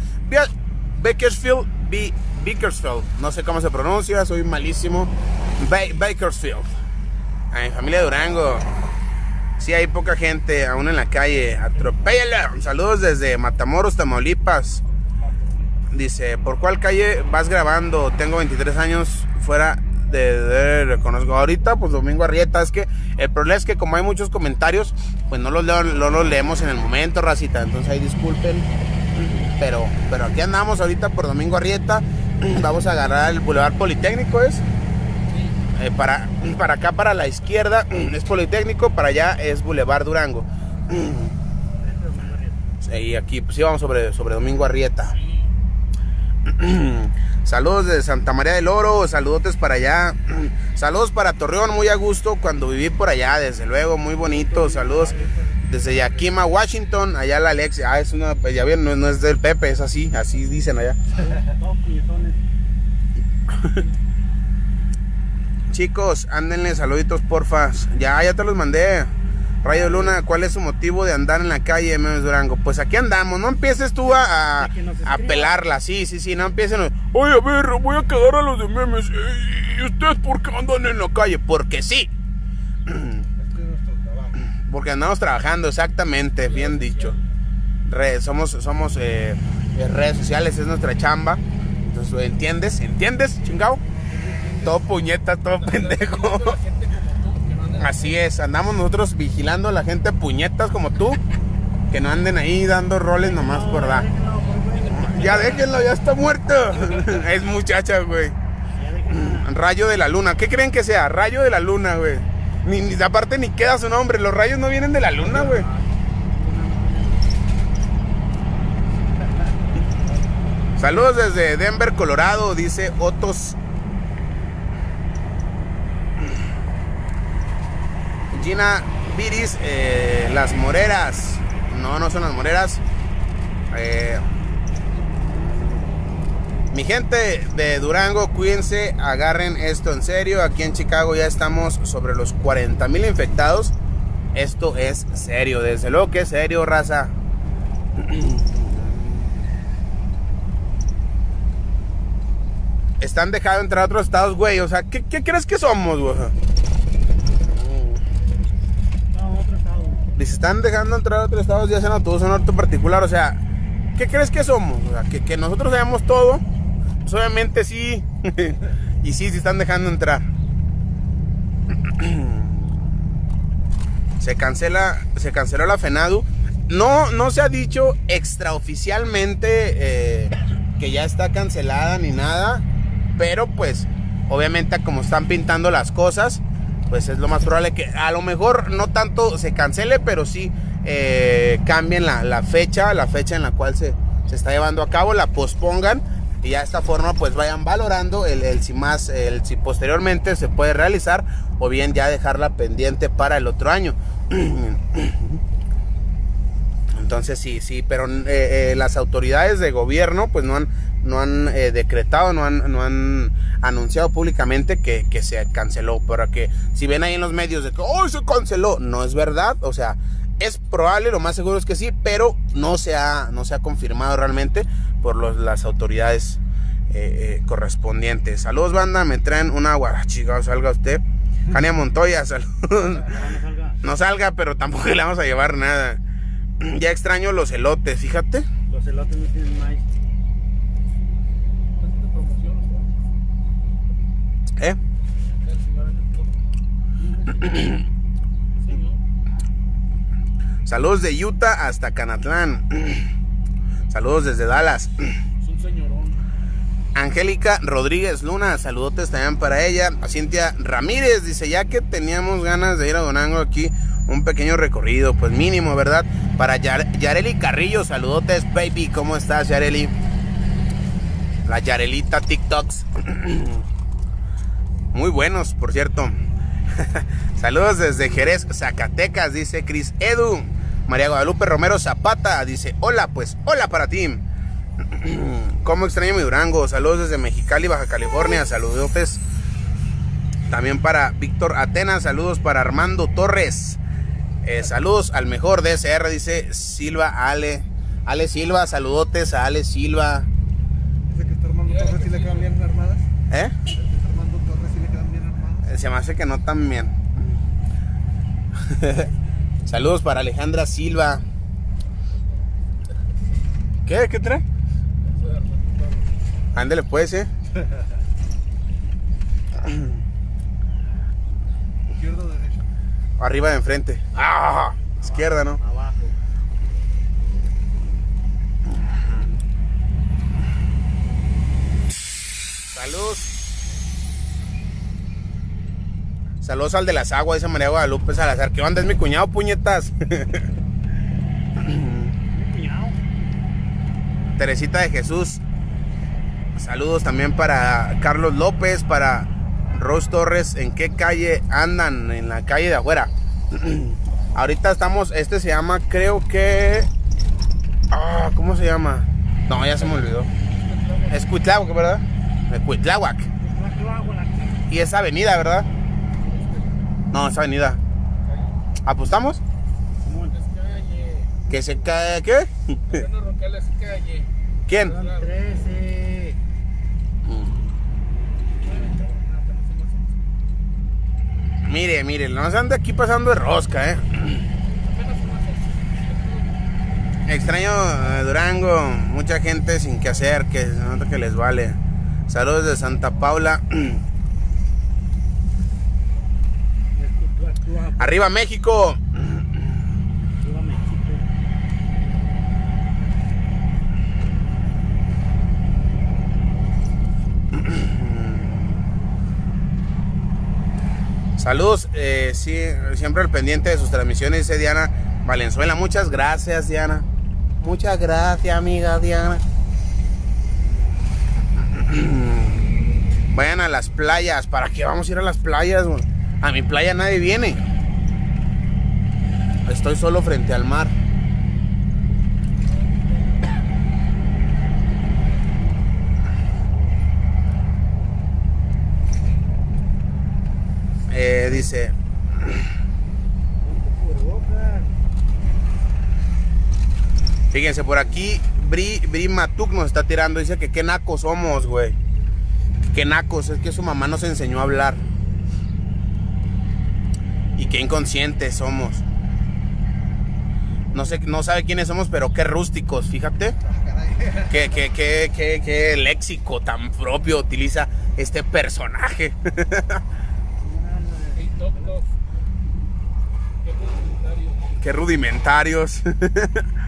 Bakersfield, B Bakersfield. No sé cómo se pronuncia, soy malísimo. Ba Bakersfield. A mi familia Durango. Sí, hay poca gente aún en la calle. Atropéllala. Saludos desde Matamoros, Tamaulipas. Dice, ¿por cuál calle vas grabando? Tengo 23 años fuera de, de, reconozco. Ahorita, pues Domingo Arrieta. Es que el problema es que como hay muchos comentarios, pues no los, leo, no los leemos en el momento, racita. Entonces ahí disculpen. Pero, pero aquí andamos ahorita por Domingo Arrieta. Vamos a agarrar el Boulevard Politécnico, ¿es? Eh, para, para acá, para la izquierda, es Politécnico, para allá es Boulevard Durango. Y aquí, pues sí, vamos sobre, sobre Domingo Arrieta. Saludos de Santa María del Oro, saludotes para allá. Saludos para Torreón, muy a gusto cuando viví por allá, desde luego, muy bonito. Saludos desde Yakima, Washington, allá la Alex. Ah, es una, ya bien, no, no es del Pepe, es así, así dicen allá. Chicos, ándenle saluditos, porfa. Ya, ya te los mandé. Rayo Luna, ¿cuál es su motivo de andar en la calle de Memes Durango? Pues aquí andamos, no empieces tú a, a, a pelarla, sí, sí, sí, no empiecen. Oye, a ver, voy a quedar a los de memes. ¿Y ustedes por qué andan en la calle? Porque sí. Porque andamos trabajando, exactamente, bien dicho. Re, somos somos eh, redes sociales, es nuestra chamba. Entonces, ¿entiendes? ¿Entiendes, chingao? Todo puñeta, todo pendejo. Así es, andamos nosotros vigilando a la gente puñetas como tú, que no anden ahí dando roles nomás por dar. Ya déjenlo, ya está muerto. Es muchacha, güey. Rayo de la luna. ¿Qué creen que sea? Rayo de la luna, güey. Ni, ni, aparte ni queda su nombre. Los rayos no vienen de la luna, güey. Saludos desde Denver, Colorado, dice Otos Viris, eh, las moreras. No, no son las moreras. Eh, mi gente de Durango, cuídense, agarren esto en serio. Aquí en Chicago ya estamos sobre los 40 mil infectados. Esto es serio, desde luego que es serio, raza. Están dejando entrar a otros estados, güey. O sea, ¿qué, qué crees que somos, güey? Se están dejando entrar a otros estados ya hacen autobús en norte particular. O sea, ¿qué crees que somos? Sea, que, que nosotros sabemos todo. Pues obviamente sí. y sí, se están dejando entrar. se cancela, se canceló la FENADU. No, no se ha dicho extraoficialmente eh, que ya está cancelada ni nada. Pero pues, obviamente como están pintando las cosas, pues es lo más probable que a lo mejor no tanto se cancele, pero sí eh, cambien la, fecha, la fecha en la cual se, se, está llevando a cabo, la pospongan y ya de esta forma pues vayan valorando el, el, si más, el si posteriormente se puede realizar o bien ya dejarla pendiente para el otro año. Entonces sí, sí, pero eh, eh, las autoridades de gobierno pues no han, no han eh, decretado, no han, no han anunciado públicamente que, que, se canceló. Para que si ven ahí en los medios de que hoy se canceló, no es verdad. O sea, es probable, lo más seguro es que sí, pero no se ha, no se ha confirmado realmente por los, las autoridades eh, eh, correspondientes. Saludos, banda, me traen una agua. Chicos, salga usted. Jania Montoya, saludos. no salga, pero tampoco le vamos a llevar nada. Ya extraño los elotes, fíjate. Los elotes no tienen maíz. ¿Haciendo promoción? ¿Eh? Saludos de Utah hasta Canatlán. Saludos desde Dallas. Es. Angélica Rodríguez Luna, saludotes también para ella. Cintia Ramírez dice, ya que teníamos ganas de ir a Donango aquí, un pequeño recorrido, pues mínimo, ¿verdad? Para Yar- Yareli Carrillo, saludotes, baby, ¿cómo estás, Yareli? La Yarelita TikToks. Muy buenos, por cierto. Saludos desde Jerez, Zacatecas, dice Cris Edu. María Guadalupe Romero Zapata dice, hola, pues, hola para ti. ¿Cómo extraño mi Durango? Saludos desde Mexicali, Baja California. Saludos también para Víctor Atenas. Saludos para Armando Torres. Eh, saludos al mejor DSR, dice Silva Ale. Ale Silva, saludotes a Ale Silva. Dice que está Armando Torres sí le quedan bien armadas. ¿Eh? Está Armando Torres sí le quedan bien armadas. Se me hace que no tan bien. Saludos para Alejandra Silva. ¿Qué? ¿Qué trae? Ándale pues, eh. Izquierda o derecha. Arriba de enfrente. Ah, izquierda, ¿no? Abajo. Saludos. Saludos al de las aguas, dice María Guadalupe Salazar. ¿Qué onda? Es mi cuñado, puñetas. Mi cuñado. Teresita de Jesús. Saludos también para Carlos López, para Rose Torres. ¿En qué calle andan? En la calle de afuera. Ahorita estamos, este se llama, creo que... Ah, ¿Cómo se llama? No, ya se me olvidó. Es Cuitláhuac, ¿verdad? Cuitláhuac. Y es avenida, ¿verdad? No, es avenida. ¿Apostamos? ¿Que se cae qué? Roncales calle. ¿Quién? Son 13. Mire, mire, no se anda aquí pasando de rosca, ¿eh? Extraño eh, Durango, mucha gente sin que hacer, que se nota que les vale. Saludos de Santa Paula. Arriba México. Arriba México. Saludos, eh, sí, siempre al pendiente de sus transmisiones, dice Diana Valenzuela. Muchas gracias, Diana. Muchas gracias, amiga Diana. Vayan a las playas. ¿Para qué vamos a ir a las playas? güey? A mi playa nadie viene. Estoy solo frente al mar. Eh, dice, fíjense, por aquí Bri, Bri Matuk nos está tirando. Dice que qué nacos somos, güey. Qué nacos, es que su mamá nos enseñó a hablar. Qué inconscientes somos. No sé, no sabe quiénes somos, pero qué rústicos, fíjate. Qué, qué, qué, qué, qué léxico tan propio utiliza este personaje. Qué rudimentarios.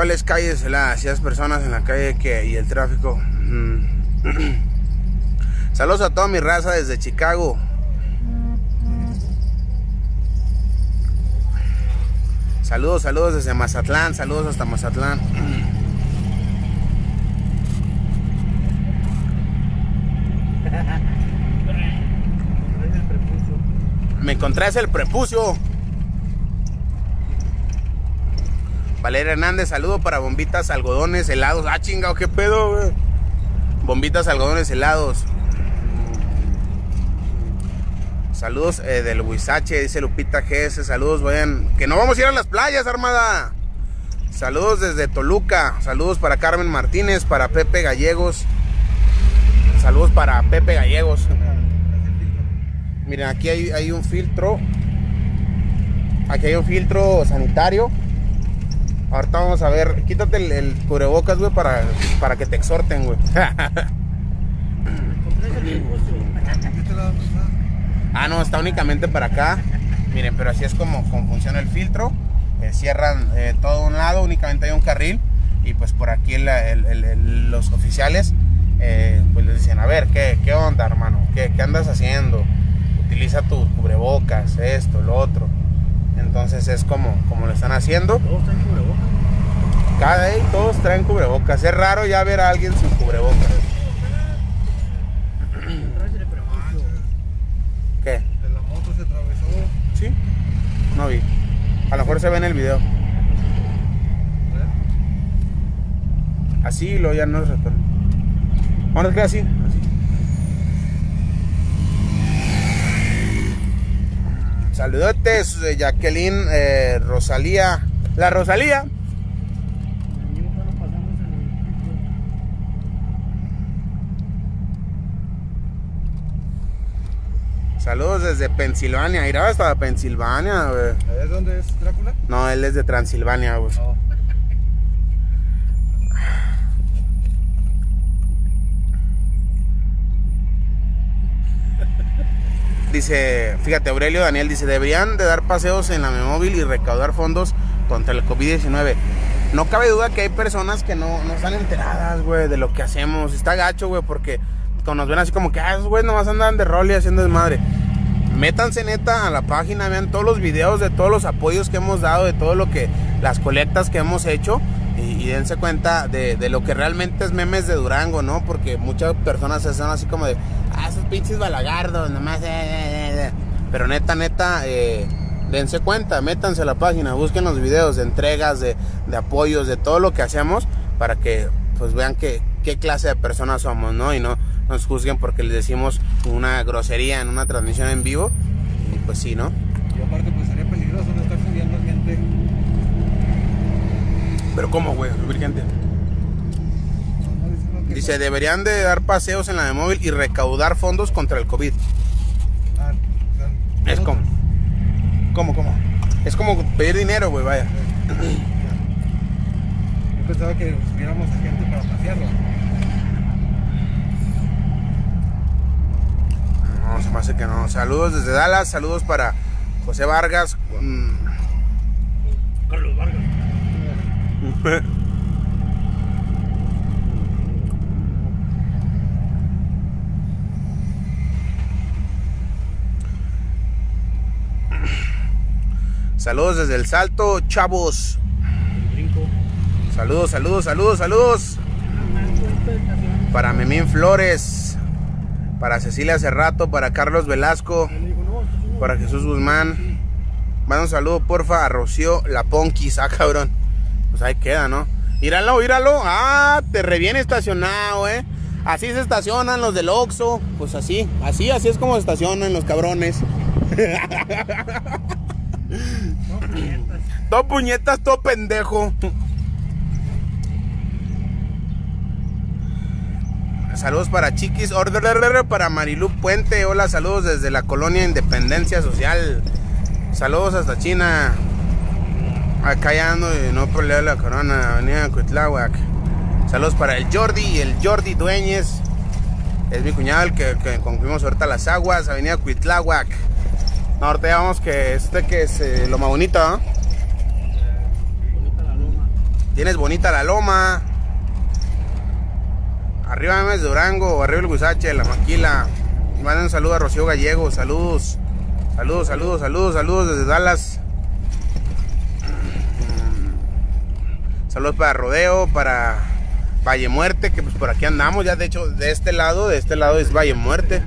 ¿Cuáles calles las hacías personas en la calle que y el tráfico? Mm. Saludos a toda mi raza desde Chicago. Saludos, saludos desde Mazatlán, saludos hasta Mazatlán. Me encontré el prepucio. Valeria Hernández, saludo para bombitas, algodones, helados. Ah, chingado, qué pedo. Bombitas, algodones, helados. Saludos eh, del Huizache, dice Lupita GS. Saludos, vayan. Que no vamos a ir a las playas, Armada. Saludos desde Toluca. Saludos para Carmen Martínez, para Pepe Gallegos. Saludos para Pepe Gallegos. Miren, aquí hay un filtro. Aquí hay un filtro sanitario. Ahorita vamos a ver. Quítate el, cubrebocas, güey, para, para que te exhorten, güey. Ah, no, está únicamente para acá. Miren, pero así es como, como funciona el filtro. Eh, cierran eh, todo un lado, únicamente hay un carril. Y pues por aquí los oficiales eh, pues les dicen, a ver, ¿qué, qué onda, hermano? ¿Qué, ¿Qué andas haciendo? Utiliza tus cubrebocas, esto, lo otro. Entonces es como, como lo están haciendo. Todos traen cubrebocas. Cada vez todos traen cubrebocas. Es raro ya ver a alguien sin cubrebocas. ¿Qué? De la moto se atravesó. ¿Sí? No vi. A lo mejor se ve en el video. Así lo ya no respeto. Vamos a quedar así. así. Saludotes, eh, Jacqueline, eh, Rosalía. La Rosalía. Saludos desde Pensilvania. Ir hasta Pensilvania, güey. ¿Allá es donde es Drácula? No, él es de Transilvania, güey. No. Dice, fíjate, Aurelio Daniel dice, deberían de dar paseos en la Memóvil y recaudar fondos contra el COVID-19. No cabe duda que hay personas que no, no están enteradas, güey, de lo que hacemos. Está gacho, güey, porque cuando nos ven así como que, ah, esos güeyes nomás andan de rol y haciendo desmadre. Métanse neta a la página, vean todos los videos de todos los apoyos que hemos dado, de todo lo que, las colectas que hemos hecho y, dense cuenta de, de lo que realmente es memes de Durango, ¿no? Porque muchas personas se hacen así como de, ah, esos pinches balagardos, nomás, eh, eh, eh". Pero neta, neta, eh, dense cuenta, métanse a la página, busquen los videos de entregas, de, de apoyos, de todo lo que hacemos para que pues vean que, qué clase de personas somos, ¿no? Y no nos juzguen porque les decimos una grosería en una transmisión en vivo. Y pues sí, ¿no? Y aparte, pues sería peligroso no estar subiendo a gente. Pero ¿cómo, güey? Gente. No, no, diciendo que- Dice, deberían de dar paseos en la de móvil y recaudar fondos contra el COVID. Ah, o sea, Es como... ¿Cómo, cómo? Es como pedir dinero, güey, vaya. Yo pensaba que subiéramos a gente para pasearla. No, se me hace que no. Saludos desde Dallas, saludos para José Vargas. mm, Carlos Vargas. Saludos desde el Salto, chavos. Saludos, saludos, saludos, saludos. Para Memín Flores, para Cecilia Cerrato, para Carlos Velasco, para Jesús Guzmán. Manda un saludo, porfa, a Rocío La Ponquis. Ah, cabrón. Pues ahí queda, ¿no? Íralo, íralo. Ah, te reviene estacionado, eh. Así se estacionan los del Oxxo. Pues así, así, así es como se estacionan los cabrones. Todo puñetas, todo pendejo. Saludos para Chiquis Order, para Marilú Puente. Hola, saludos desde la colonia Independencia Social. Saludos hasta China. Acá ya ando y no peleo la corona, avenida Cuitláhuac. Saludos para el Jordi y el Jordi Dueñez. Es mi cuñado el que, que concluimos ahorita las aguas, avenida Cuitláhuac. No, ahorita ya vamos que este que es eh, Loma Bonita. Bonita la loma. Tienes bonita la loma. Arriba de Durango, arriba el Guisache, la Maquila. Manden un saludo a Rocío Gallego, saludos. Saludos, saludos, saludos, saludos desde Dallas. Saludos para Rodeo, para Valle Muerte, que pues por aquí andamos. Ya de hecho, de este lado, de este lado es Valle Muerte.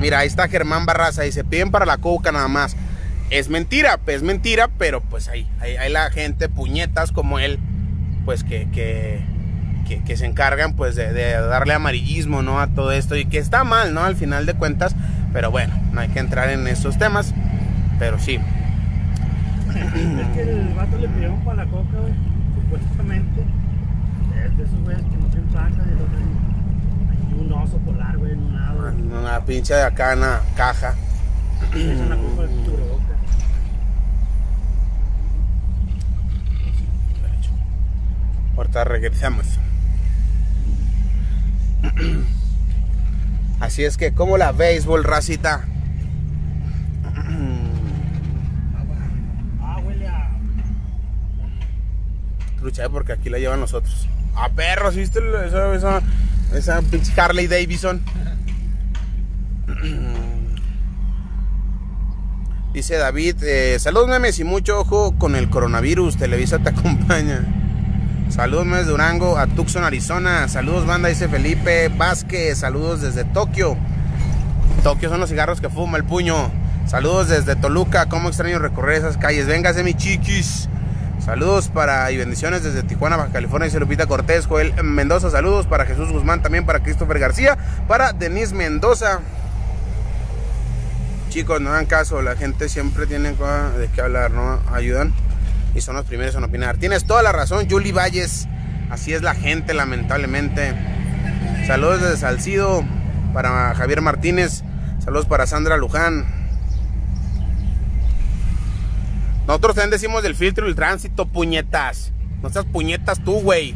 Mira, ahí está Germán Barraza se piden para la coca nada más. Es mentira, es mentira, pero pues ahí, ahí, ahí la gente, puñetas como él, pues que, que, que, se encargan pues de, darle amarillismo, ¿no? A todo esto y que está mal, ¿no? Al final de cuentas, pero bueno, no hay que entrar en esos temas, pero sí. Es que el vato le pidieron para la coca, güey. Supuestamente. Es de esos güeyes que no tienen placa y hay un oso polar, güey, en un lado. güey. Una pinche de acá en la caja. Echan la culpa al cubrebocas. Ahorita regresamos. Así es que, ¿cómo la béisbol, racita? Ah, huele a. Trucha, ¿eh? porque aquí la llevan nosotros. A perros, ¿viste? Esa, esa, esa pinche Harley Davidson. Dice David, eh, saludos memes y mucho ojo con el coronavirus. Televisa te acompaña. Saludos memes Durango a Tucson, Arizona. Saludos banda, dice Felipe Vázquez. Saludos desde Tokio. Tokio son los cigarros que fuma el puño. Saludos desde Toluca. Cómo extraño recorrer esas calles. Véngase mi chiquis. Saludos para y bendiciones desde Tijuana, Baja California, dice Lupita Cortés, Joel Mendoza, saludos para Jesús Guzmán, también para Christopher García, para Denise Mendoza. Chicos, no hagan caso, la gente siempre tiene de qué hablar, ¿no? Ayudan y son los primeros en opinar. Tienes toda la razón, Julie Valles, así es la gente, lamentablemente. Saludos desde Salcido para Javier Martínez, saludos para Sandra Luján. Nosotros también decimos del filtro y el tránsito, puñetas. No seas puñetas tú, güey.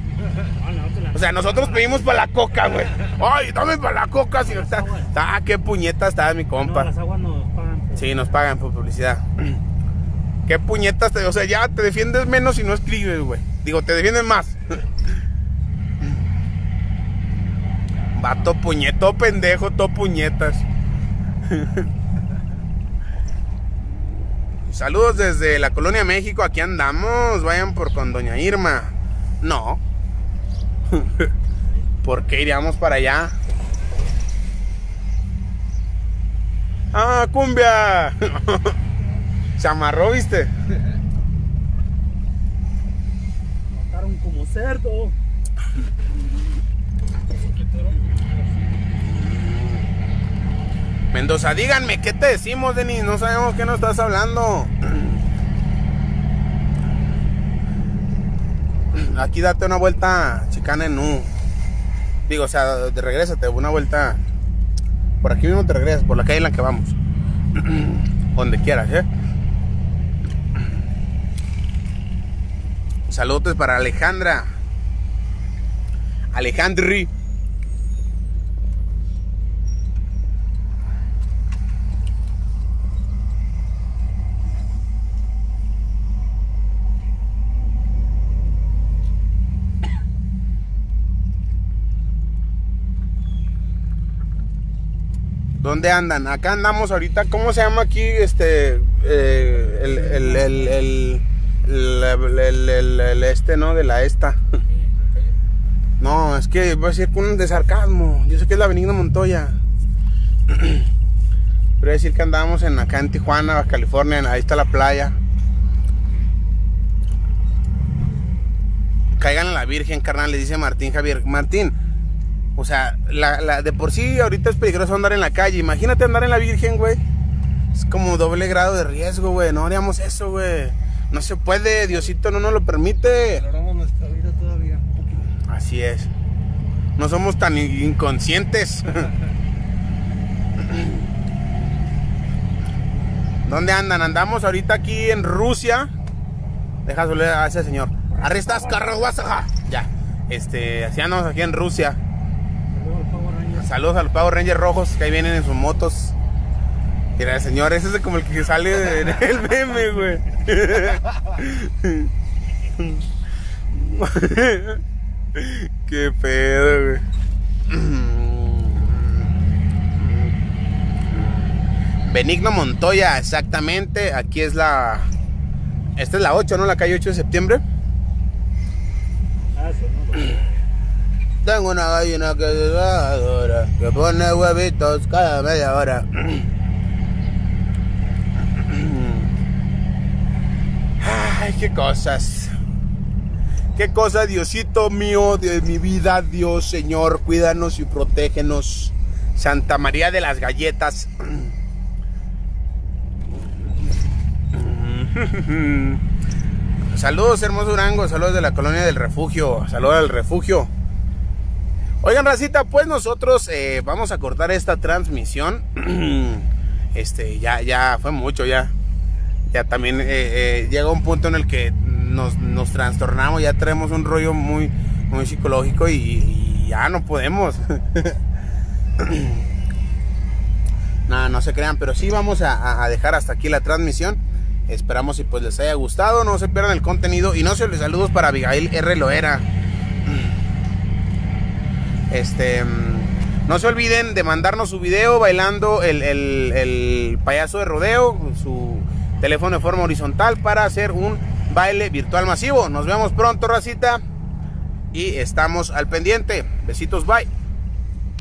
O sea, nosotros pedimos para la coca, güey. Ay, dame para la coca. Si no está, ah, qué puñeta está mi No, compa. las aguas nos pagan. por- Sí, nos pagan por publicidad. Qué puñetas te. O sea, ya te defiendes menos si no escribes, güey. Digo, te defiendes más. Vato puñeto, pendejo, todo puñetas. Saludos desde la colonia México, aquí andamos. Vayan por con Doña Irma. No. ¿Por qué iríamos para allá? ¡Ah, cumbia! Se amarró, ¿viste? Mataron como cerdo. Mendoza, díganme, ¿qué te decimos, Denis? No sabemos qué nos estás hablando. Aquí date una vuelta chicana en U. Digo, o sea, regrésate, una vuelta. Por aquí mismo te regresas, por la calle en la que vamos. Donde quieras, ¿eh? Saludos para Alejandra. Alejandri. ¿Dónde andan? Acá andamos ahorita. ¿Cómo se llama aquí este eh, el, el, este, no? De la esta. No, es que voy a decir con un de sarcasmo. Yo sé que es la Avenida Montoya. Voy a decir que andábamos en acá en Tijuana, California. Ahí está la playa. Caigan a la Virgen, carnal, le dice Martín Javier. Martín, o sea, la, la- de por sí ahorita es peligroso andar en la calle. Imagínate andar en la Virgen, güey. Es como doble grado de riesgo, güey. No haríamos eso, güey. No se puede, Diosito no nos lo permite. Valoramos nuestra vida todavía. Así es. No somos tan in- inconscientes. ¿Dónde andan? Andamos ahorita aquí en Rusia. Deja subirle a ese señor. Arrestas carros, guasaja. Ya. Este, así andamos aquí en Rusia. Luego el Power Ranger. Saludos a los Power Rangers rojos que ahí vienen en sus motos. Mira, señor, ese es como el que sale en el meme, güey. Qué pedo, güey. Benigno Montoya, exactamente. Aquí es la. Esta es la 8, ¿no? La calle 8 de septiembre. Ah, eso, ¿no? Tengo una gallina que es adora, que pone huevitos cada media hora. Ay, qué cosas. Qué cosa, Diosito mío, de mi vida, Dios, Señor, cuídanos y protégenos. Santa María de las Galletas. Saludos, hermoso Durango. Saludos de la colonia del refugio. Saludos al refugio. Oigan, racita, pues nosotros eh, vamos a cortar esta transmisión. este, ya, ya fue mucho, ya. Ya también eh, eh, llega un punto en el que nos, nos, trastornamos, ya traemos un rollo muy, muy psicológico y, ya no podemos. Nada, no se crean, pero sí vamos a, dejar hasta aquí la transmisión. Esperamos y pues les haya gustado, no se pierdan el contenido y no se les saludos para Abigail R. Loera. Este, no se olviden de mandarnos su video bailando el, el, el payaso de rodeo, su teléfono de forma horizontal para hacer un baile virtual masivo. Nos vemos pronto, racita. Y estamos al pendiente. Besitos, bye.